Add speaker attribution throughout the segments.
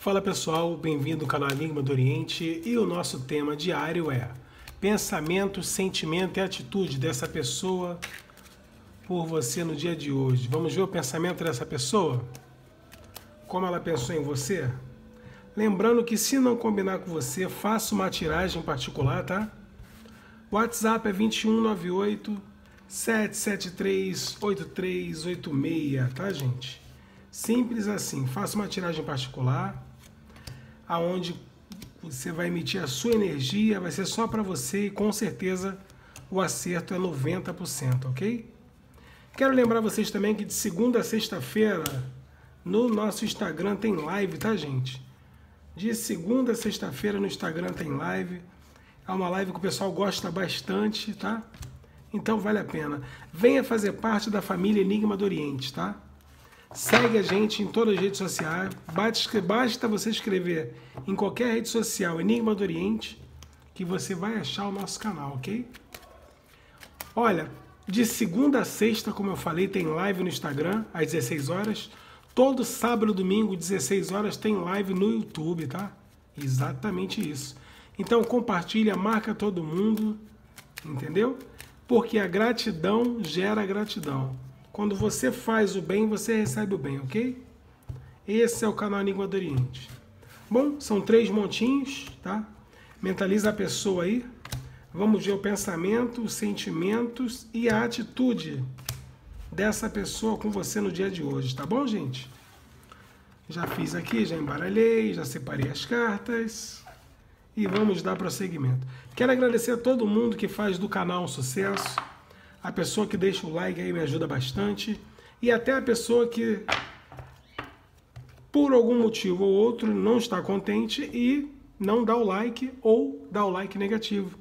Speaker 1: Fala pessoal, bem-vindo ao canal Enigma do Oriente e o nosso tema diário é pensamento, sentimento e atitude dessa pessoa por você no dia de hoje. Vamos ver o pensamento dessa pessoa? Como ela pensou em você? Lembrando que se não combinar com você, faça uma tiragem particular, tá? WhatsApp é 2198 773 8386, tá, gente? Simples assim. Faça uma tiragem particular, aonde você vai emitir a sua energia, vai ser só para você e com certeza o acerto é 90%, ok? Quero lembrar vocês também que de segunda a sexta-feira no nosso Instagram tem live, tá, gente? De segunda a sexta-feira no Instagram tem live. É uma live que o pessoal gosta bastante, tá? Então vale a pena. Venha fazer parte da família Enigma do Oriente, tá? Segue a gente em todas as redes sociais. Basta você escrever em qualquer rede social Enigma do Oriente que você vai achar o nosso canal, ok? Olha, de segunda a sexta, como eu falei, tem live no Instagram às 16 horas. Todo sábado e domingo, 16 horas, tem live no YouTube, tá? Exatamente isso. Então compartilha, marca todo mundo, entendeu? Porque a gratidão gera gratidão. Quando você faz o bem, você recebe o bem, ok? Esse é o canal Língua do Oriente. Bom, são três montinhos, tá? Mentaliza a pessoa aí. Vamos ver o pensamento, os sentimentos e a atitude dessa pessoa com você no dia de hoje, tá bom, gente? Já fiz aqui, já embaralhei, já separei as cartas e vamos dar prosseguimento. Quero agradecer a todo mundo que faz do canal um sucesso a pessoa que deixa o like aí me ajuda bastante. E até a pessoa que, por algum motivo ou outro, não está contente e não dá o like ou dá o like negativo.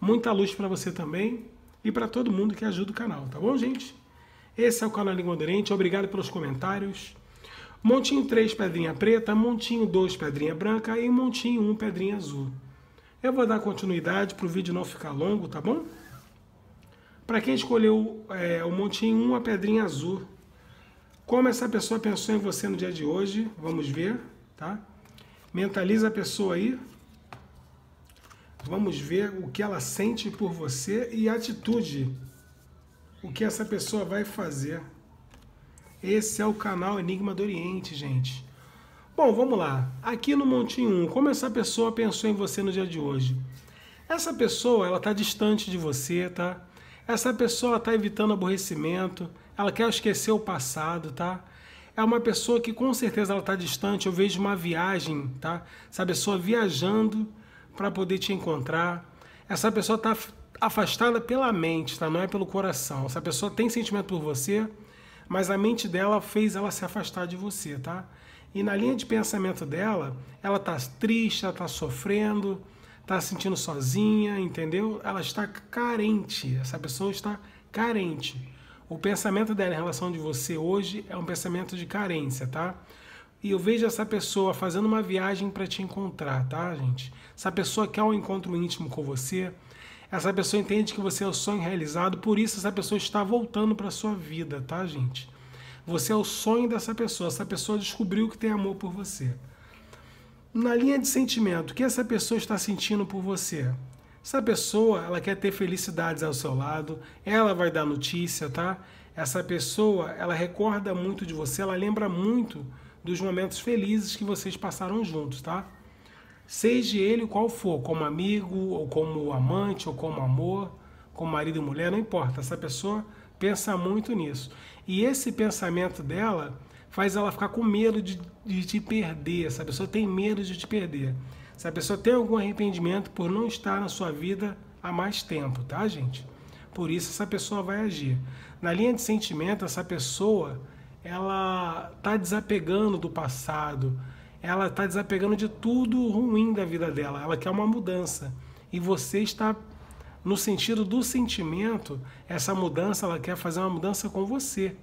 Speaker 1: Muita luz para você também e para todo mundo que ajuda o canal, tá bom, gente? Esse é o canal Língua Aderente. Obrigado pelos comentários. Montinho 3, pedrinha preta. Montinho 2, pedrinha branca. E montinho 1, pedrinha azul. Eu vou dar continuidade para o vídeo não ficar longo, tá bom? Para quem escolheu é, o montinho 1, a pedrinha azul. Como essa pessoa pensou em você no dia de hoje, vamos ver, tá? Mentaliza a pessoa aí. Vamos ver o que ela sente por você e atitude. O que essa pessoa vai fazer. Esse é o canal Enigma do Oriente, gente. Bom, vamos lá. Aqui no Montinho 1, como essa pessoa pensou em você no dia de hoje? Essa pessoa, ela está distante de você, tá? Essa pessoa está evitando aborrecimento, ela quer esquecer o passado, tá? É uma pessoa que com certeza ela está distante. Eu vejo uma viagem, tá? Essa pessoa viajando para poder te encontrar. Essa pessoa está afastada pela mente, tá? Não é pelo coração. Essa pessoa tem sentimento por você, mas a mente dela fez ela se afastar de você, tá? E na linha de pensamento dela, ela está triste, ela está sofrendo, está se sentindo sozinha, entendeu? Ela está carente, essa pessoa está carente. O pensamento dela em relação de você hoje é um pensamento de carência, tá? E eu vejo essa pessoa fazendo uma viagem para te encontrar, tá, gente? Essa pessoa quer um encontro íntimo com você. Essa pessoa entende que você é o sonho realizado, por isso essa pessoa está voltando para sua vida, tá, gente? Você é o sonho dessa pessoa. Essa pessoa descobriu que tem amor por você na linha de sentimento, que essa pessoa está sentindo por você? Essa pessoa, ela quer ter felicidades ao seu lado, ela vai dar notícia, tá? Essa pessoa, ela recorda muito de você, ela lembra muito dos momentos felizes que vocês passaram juntos, tá? Seja ele qual for, como amigo, ou como amante, ou como amor, como marido e mulher, não importa. Essa pessoa pensa muito nisso. E esse pensamento dela faz ela ficar com medo de, de te perder. Essa pessoa tem medo de te perder. Essa pessoa tem algum arrependimento por não estar na sua vida há mais tempo, tá, gente? Por isso essa pessoa vai agir. Na linha de sentimento, essa pessoa ela está desapegando do passado, ela está desapegando de tudo ruim da vida dela, ela quer uma mudança. E você está no sentido do sentimento, essa mudança, ela quer fazer uma mudança com você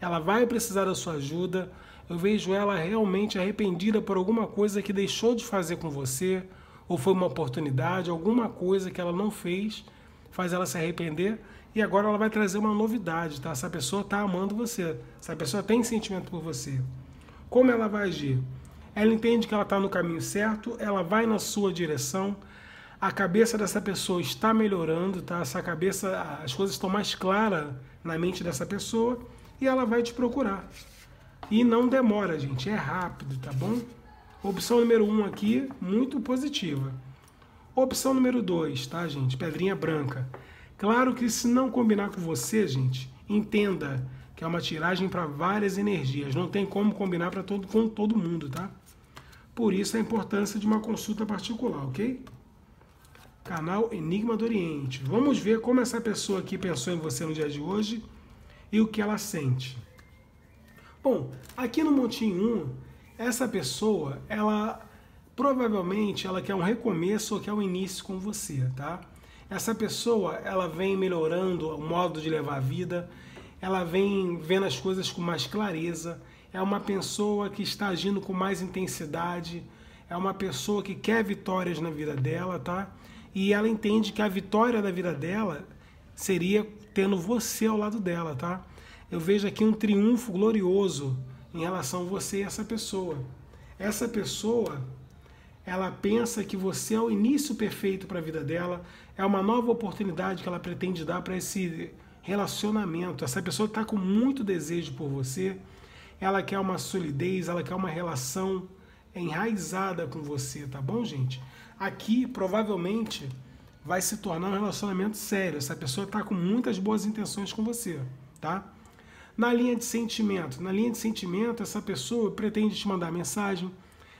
Speaker 1: ela vai precisar da sua ajuda. Eu vejo ela realmente arrependida por alguma coisa que deixou de fazer com você, ou foi uma oportunidade, alguma coisa que ela não fez, faz ela se arrepender, e agora ela vai trazer uma novidade, tá? Essa pessoa está amando você, essa pessoa tem sentimento por você. Como ela vai agir? ela entende que ela está no caminho certo, ela vai na sua direção, a cabeça dessa pessoa está melhorando, tá? Essa cabeça, as coisas estão mais claras na mente dessa pessoa e ela vai te procurar. E não demora, gente, é rápido, tá bom? Opção número 1 um aqui, muito positiva. Opção número 2, tá, gente? Pedrinha branca. Claro que se não combinar com você, gente, entenda que é uma tiragem para várias energias. Não tem como combinar para todo, com todo mundo, tá? Por isso a importância de uma consulta particular, ok? Canal Enigma do Oriente. Vamos ver como essa pessoa aqui pensou em você no dia de hoje e o que ela sente. Bom, aqui no Montinho 1, essa pessoa, ela provavelmente ela quer um recomeço ou quer um início com você, tá? Essa pessoa, ela vem melhorando o modo de levar a vida, ela vem vendo as coisas com mais clareza, é uma pessoa que está agindo com mais intensidade, é uma pessoa que quer vitórias na vida dela, tá? E ela entende que a vitória da vida dela seria tendo você ao lado dela, tá? Eu vejo aqui um triunfo glorioso em relação a você e essa pessoa. Essa pessoa, ela pensa que você é o início perfeito para a vida dela, é uma nova oportunidade que ela pretende dar para esse relacionamento. Essa pessoa está com muito desejo por você, ela quer uma solidez, ela quer uma relação enraizada com você, tá bom, gente? Aqui, provavelmente, vai se tornar um relacionamento sério. Essa pessoa está com muitas boas intenções com você, tá? Na linha de sentimento, na linha de sentimento, essa pessoa pretende te mandar mensagem,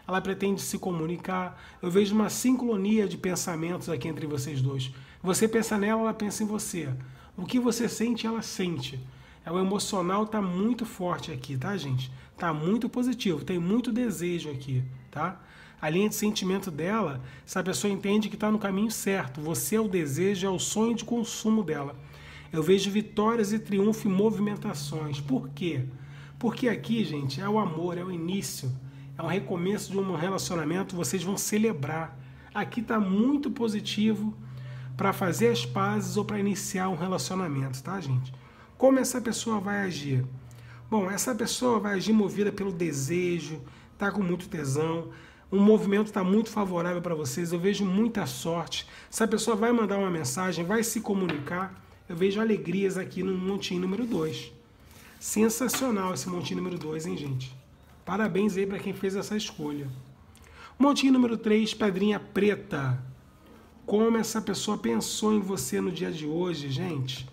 Speaker 1: ela pretende se comunicar. Eu vejo uma sincronia de pensamentos aqui entre vocês dois. Você pensa nela, ela pensa em você. O que você sente, ela sente. É, o emocional está muito forte aqui, tá, gente? Está muito positivo, tem muito desejo aqui, tá? A linha de sentimento dela, essa pessoa entende que está no caminho certo. Você é o desejo, é o sonho de consumo dela. Eu vejo vitórias e triunfo e movimentações. Por quê? Porque aqui, gente, é o amor, é o início, é um recomeço de um relacionamento, vocês vão celebrar. Aqui está muito positivo, para fazer as pazes ou para iniciar um relacionamento, tá, gente? Como essa pessoa vai agir? Bom, essa pessoa vai agir movida pelo desejo, tá com muito tesão, o movimento está muito favorável para vocês, eu vejo muita sorte. Essa pessoa vai mandar uma mensagem, vai se comunicar. Eu vejo alegrias aqui no montinho número 2. Sensacional esse montinho número 2, hein, gente? Parabéns aí para quem fez essa escolha. Montinho número 3, pedrinha preta como essa pessoa pensou em você no dia de hoje, gente.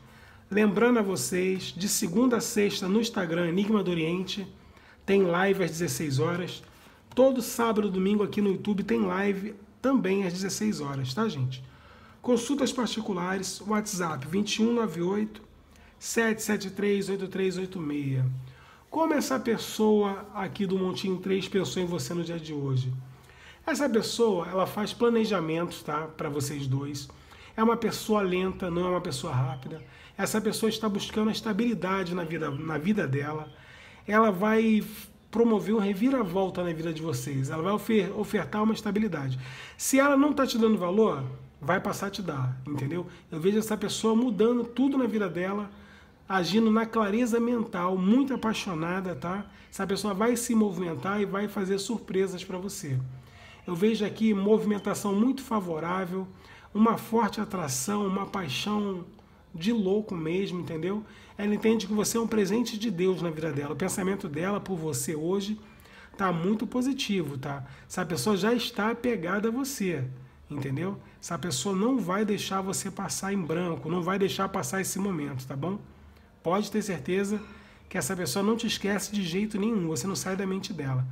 Speaker 1: Lembrando a vocês, de segunda a sexta no Instagram Enigma do Oriente, tem live às 16 horas. Todo sábado e domingo aqui no YouTube tem live também às 16 horas, tá, gente? Consultas particulares, WhatsApp 2198 773 8386. Como essa pessoa aqui do Montinho 3 pensou em você no dia de hoje? Essa pessoa, ela faz planejamentos, tá, para vocês dois. É uma pessoa lenta, não é uma pessoa rápida. Essa pessoa está buscando a estabilidade na vida, na vida dela. Ela vai promover um reviravolta na vida de vocês. Ela vai ofertar uma estabilidade. Se ela não está te dando valor, vai passar a te dar, entendeu? Eu vejo essa pessoa mudando tudo na vida dela, agindo na clareza mental, muito apaixonada, tá? Essa pessoa vai se movimentar e vai fazer surpresas para você. Eu vejo aqui movimentação muito favorável, uma forte atração, uma paixão de louco mesmo, entendeu? Ela entende que você é um presente de Deus na vida dela. O pensamento dela por você hoje está muito positivo, tá? Essa pessoa já está apegada a você, entendeu? Essa pessoa não vai deixar você passar em branco, não vai deixar passar esse momento, tá bom? Pode ter certeza que essa pessoa não te esquece de jeito nenhum, você não sai da mente dela.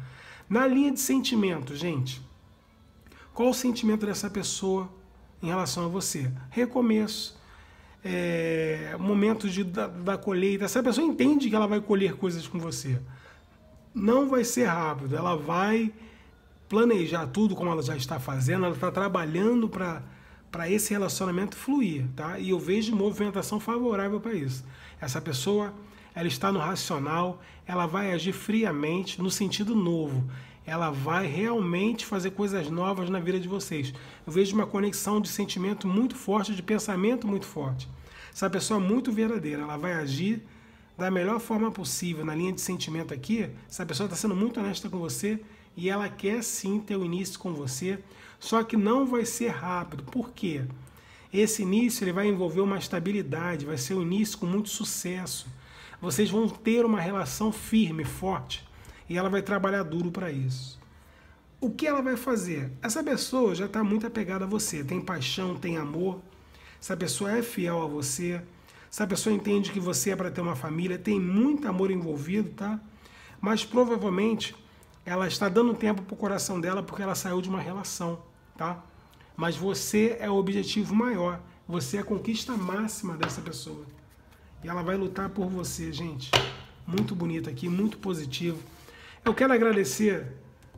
Speaker 1: Na linha de sentimento, gente, qual o sentimento dessa pessoa em relação a você? Recomeço, é, momento de, da, da colheita. Essa pessoa entende que ela vai colher coisas com você. Não vai ser rápido, ela vai planejar tudo como ela já está fazendo, ela está trabalhando para para esse relacionamento fluir, tá? E eu vejo movimentação favorável para isso. Essa pessoa, ela está no racional, ela vai agir friamente no sentido novo ela vai realmente fazer coisas novas na vida de vocês. Eu vejo uma conexão de sentimento muito forte, de pensamento muito forte. Essa pessoa é muito verdadeira, ela vai agir da melhor forma possível na linha de sentimento aqui. Essa pessoa está sendo muito honesta com você e ela quer sim ter o início com você, só que não vai ser rápido. Por quê? Esse início ele vai envolver uma estabilidade, vai ser um início com muito sucesso. Vocês vão ter uma relação firme, forte, e ela vai trabalhar duro para isso. O que ela vai fazer? Essa pessoa já está muito apegada a você, tem paixão, tem amor. Essa pessoa é fiel a você. Essa pessoa entende que você é para ter uma família, tem muito amor envolvido, tá? Mas provavelmente ela está dando tempo para o coração dela porque ela saiu de uma relação, tá? Mas você é o objetivo maior, você é a conquista máxima dessa pessoa. E ela vai lutar por você, gente. Muito bonito aqui, muito positivo. Eu quero agradecer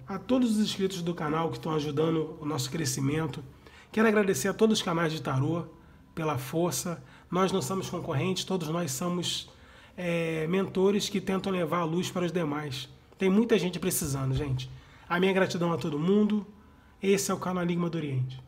Speaker 1: a todos os inscritos do canal que estão ajudando o nosso crescimento. Quero agradecer a todos os canais de tarô pela força. Nós não somos concorrentes, todos nós somos é, mentores que tentam levar a luz para os demais. Tem muita gente precisando, gente. A minha gratidão a todo mundo. Esse é o canal Enigma do Oriente.